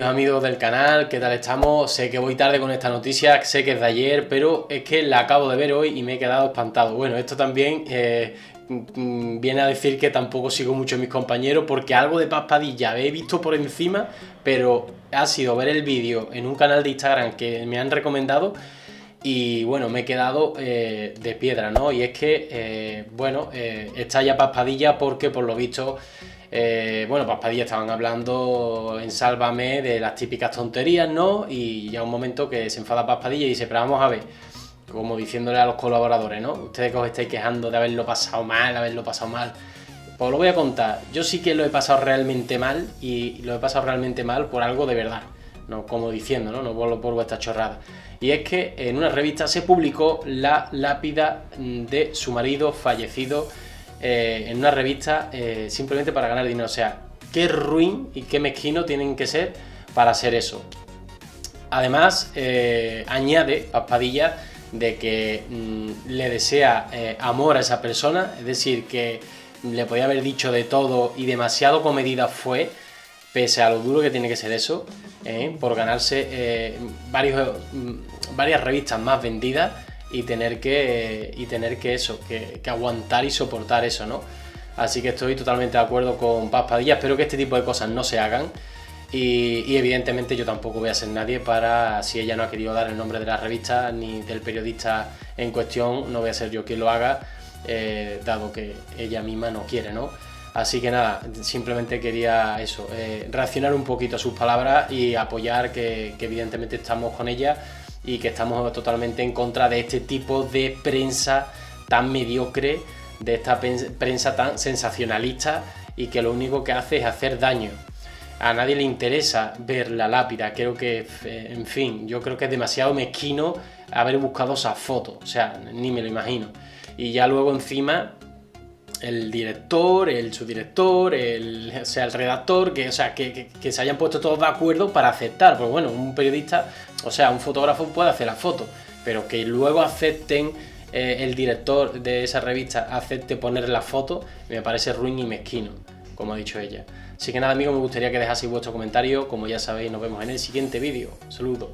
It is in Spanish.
Amigos del canal, ¿qué tal estamos? Sé que voy tarde con esta noticia, sé que es de ayer, pero es que la acabo de ver hoy y me he quedado espantado. Bueno, esto también eh, mm, viene a decir que tampoco sigo mucho a mis compañeros porque algo de paspadilla he visto por encima, pero ha sido ver el vídeo en un canal de Instagram que me han recomendado y bueno, me he quedado eh, de piedra, ¿no? Y es que, eh, bueno, está ya paspadilla porque por lo visto... Eh, bueno, Paspadilla estaban hablando en Sálvame de las típicas tonterías, ¿no? Y ya un momento que se enfada Paspadilla y dice, pero vamos a ver, como diciéndole a los colaboradores, ¿no? Ustedes que os estáis quejando de haberlo pasado mal, haberlo pasado mal. Pues lo voy a contar. Yo sí que lo he pasado realmente mal y lo he pasado realmente mal por algo de verdad. No como diciendo, ¿no? No por, por vuestra chorrada. Y es que en una revista se publicó la lápida de su marido fallecido eh, en una revista eh, simplemente para ganar dinero. O sea, qué ruin y qué mezquino tienen que ser para hacer eso. Además, eh, añade Paspadilla de que mm, le desea amor a esa persona, es decir, que le podía haber dicho de todo y demasiado comedida fue, pese a lo duro que tiene que ser eso, por ganarse mm, varias revistas más vendidas y tener que, y tener que eso, que, aguantar y soportar eso, ¿no? Así que estoy totalmente de acuerdo con Paz Padilla, espero que este tipo de cosas no se hagan. Y, evidentemente yo tampoco voy a ser nadie para, si ella no ha querido dar el nombre de la revista ni del periodista en cuestión, no voy a ser yo quien lo haga, eh, dado que ella misma no quiere, ¿no? Así que nada, simplemente quería eso, eh, reaccionar un poquito a sus palabras y apoyar que, que evidentemente estamos con ella y que estamos totalmente en contra de este tipo de prensa tan mediocre, de esta prensa tan sensacionalista y que lo único que hace es hacer daño. A nadie le interesa ver la lápida, creo que, en fin, yo creo que es demasiado mezquino haber buscado esa foto, o sea, ni me lo imagino. Y ya luego encima el director, el subdirector, el, o sea, el redactor, que, o sea, que, se hayan puesto todos de acuerdo para aceptar. Pues bueno, un periodista, o sea, un fotógrafo puede hacer la foto, pero que luego acepten eh, el director de esa revista acepte poner la foto, me parece ruin y mezquino, como ha dicho ella. Así que nada, amigos, me gustaría que dejaseis vuestro comentario. Como ya sabéis, nos vemos en el siguiente vídeo. Saludos.